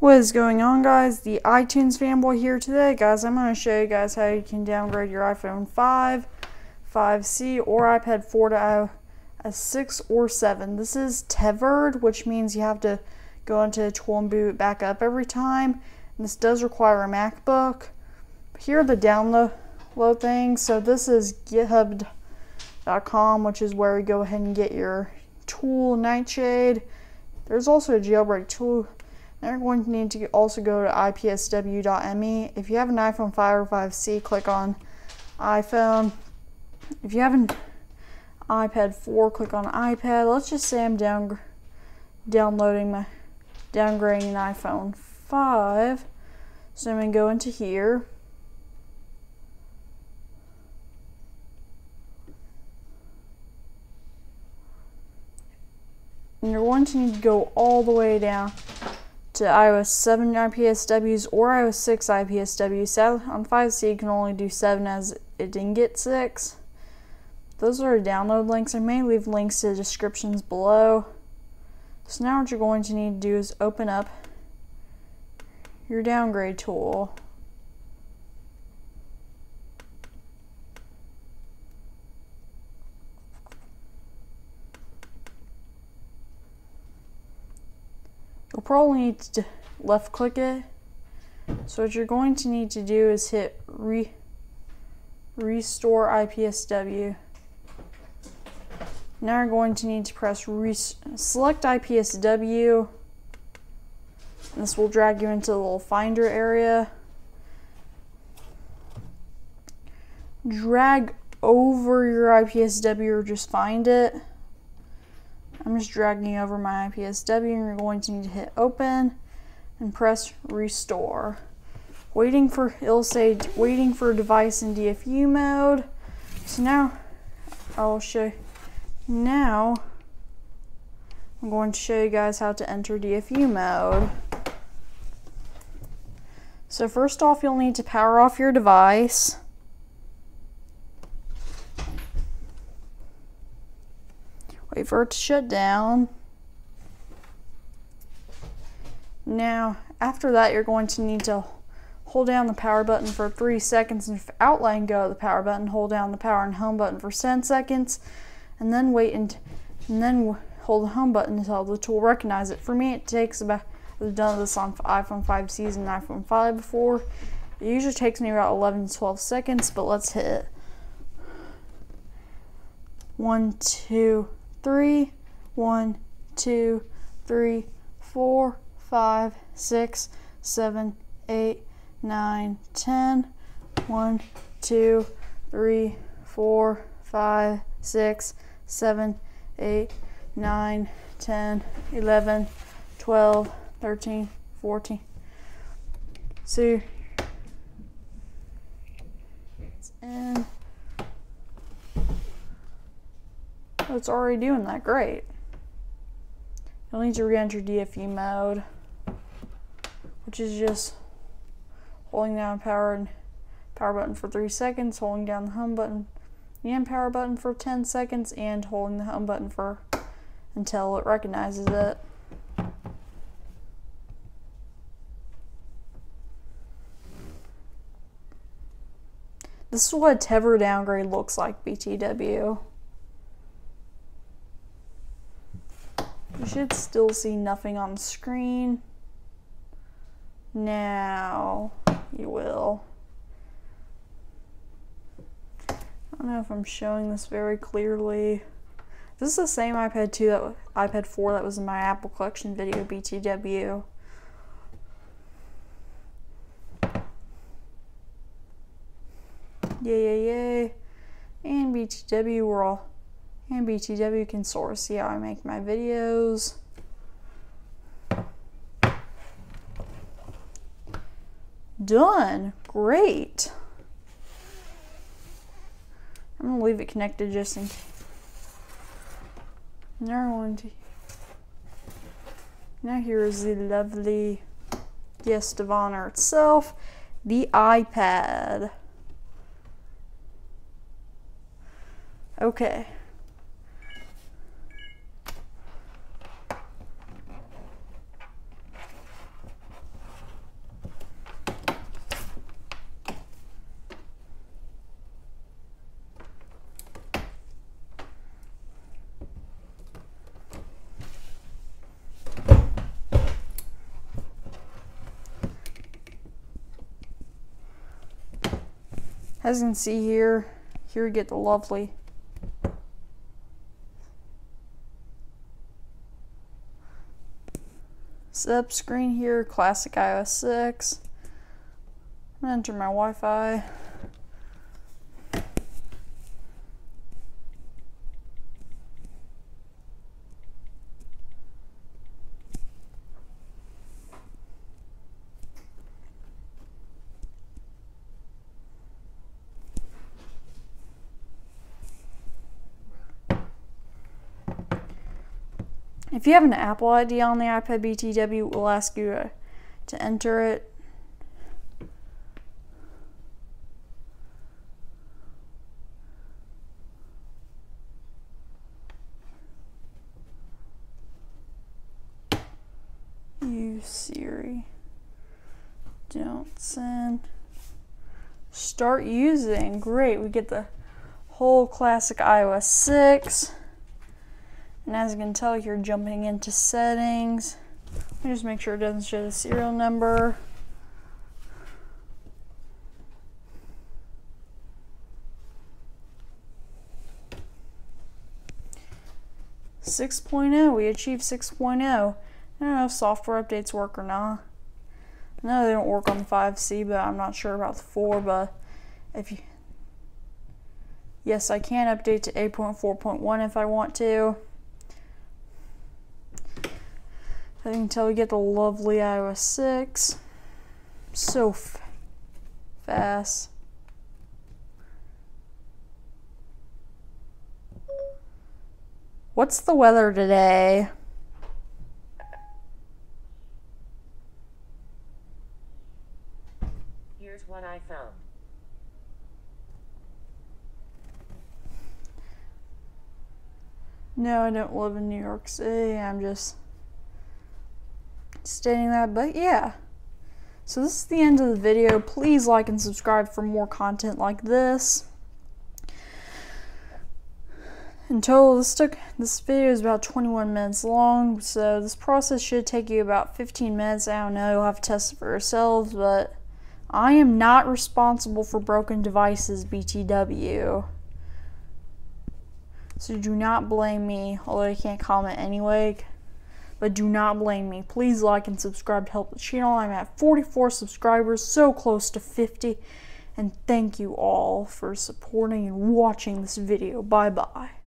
What is going on guys? The iTunes fanboy here today. Guys, I'm going to show you guys how you can downgrade your iPhone 5, 5C, or iPad 4 to a 6 or 7. This is tethered, which means you have to go into tool and boot back up every time. And this does require a MacBook. Here are the download things. So this is github.com, which is where you go ahead and get your tool, N1ghtshade. There's also a jailbreak tool you're going to need to also go to ipsw.me. If you have an iPhone 5 or 5C, click on iPhone. If you have an iPad 4, click on iPad. Let's just say I'm down, downloading my, downgrading an iPhone 5. So I'm going to go into here. And you're going to need to go all the way down to iOS 7 IPSWs or iOS 6 IPSWs. On 5C, you can only do 7 as it didn't get 6. Those are download links. I may leave links to the descriptions below. So now what you're going to need to do is open up your downgrade tool. Probably need to left click it. So what you're going to need to do is hit re restore IPSW. Now you're going to need to press select IPSW. This will drag you into the little finder area. Drag over your IPSW or just find it. I'm just dragging over my IPSW and you're going to need to hit open and press restore. Waiting for, it'll say waiting for device in DFU mode. So now I'll show, now I'm going to show you guys how to enter DFU mode. So first off, you'll need to power off your device. For it to shut down. Now, after that, you're going to need to hold down the power button for 3 seconds and without letting go of the power button, hold down the power and home button for 10 seconds and then wait and, and then hold the home button until the tool recognizes it. For me, it takes about, I've done this on iPhone 5Cs and iPhone 5 before. It usually takes me about 11 to 12 seconds, but let's hit it. One, two, three, one, two, three, four, five, six, seven, eight, nine, ten. One, two, three, four, five, six, seven, eight, nine, ten, eleven, twelve, thirteen, fourteen. So it's in it's already doing that. Great. You'll need to re-enter DFU mode, which is just holding down power and power button for three seconds, holding down the home button and power button for 10 seconds, and holding the home button for until it recognizes it. This is what a tethered downgrade looks like, BTW. You should still see nothing on screen. Now you will. I don't know if I'm showing this very clearly. This is the same iPad 2 that iPad 4 that was in my Apple collection video BTW. Yay, yay, yay. And BTW, we're all and BTW can source. See how I make my videos. Done. Great. I'm going to leave it connected just in case. Now. Now here is the lovely guest of honor itself, the iPad. Okay. As you can see here, here we get the lovely setup screen here, classic iOS 6. Enter my Wi-Fi. If you have an Apple ID on the iPad BTW, it will ask you to, to enter it. Use Siri. Don't send. Start using. Great. We get the whole classic iOS 6. And as you can tell, you're jumping into settings. Let me just make sure it doesn't show the serial number. Six oh, we achieved 6.0. I don't know if software updates work or not. No, they don't work on the 5C, but I'm not sure about the 4, but if you Yes, I can update to 8.4.1 if I want to. Until we get the lovely iOS 6. So fast. What's the weather today? Here's what I found. No, I don't live in New York City. I'm just stating that, but yeah. So this is the end of the video. Please like and subscribe for more content like this. In total, this took this video is about 21 minutes long, so this process should take you about 15 minutes. I don't know, you'll have to test it for yourselves, but I am not responsible for broken devices, BTW. So do not blame me, although I can't comment anyway but do not blame me. Please like and subscribe to help the channel. I'm at 44 subscribers, so close to 50. And thank you all for supporting and watching this video. Bye bye.